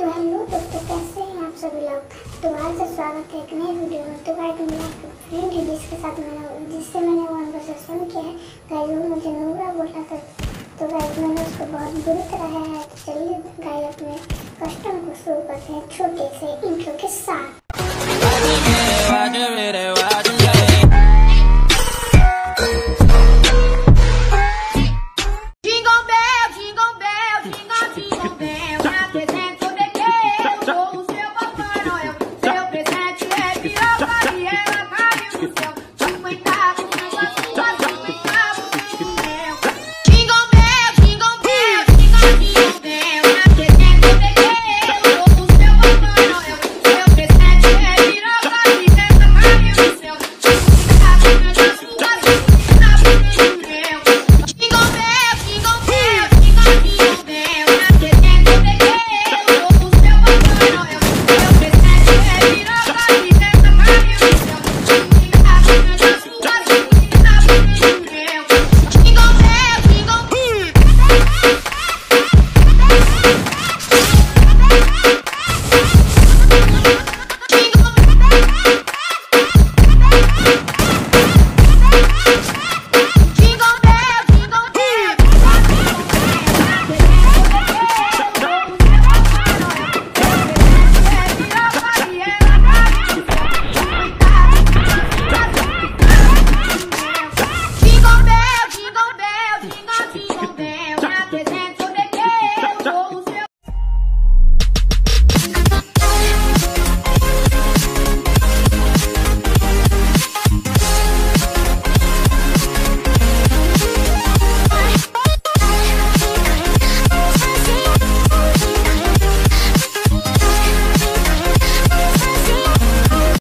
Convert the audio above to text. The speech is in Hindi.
तो हेलो दोस्तों, कैसे हैं आप सभी लोग? तो आज से स्वागत है एक नए वीडियो में। तो भाई मेरा फ्रेंड है जिसके साथ मैंने जिससे मैंने कन्वर्सेशन किया है। गाइड वो मुझे नूरा बोला था। तो गाइड मैंने उसको बहुत बुरी तरह है तो चलिए गाइड अपने कस्टम को शुरू करते हैं छोटे से इंट्रो के साथ।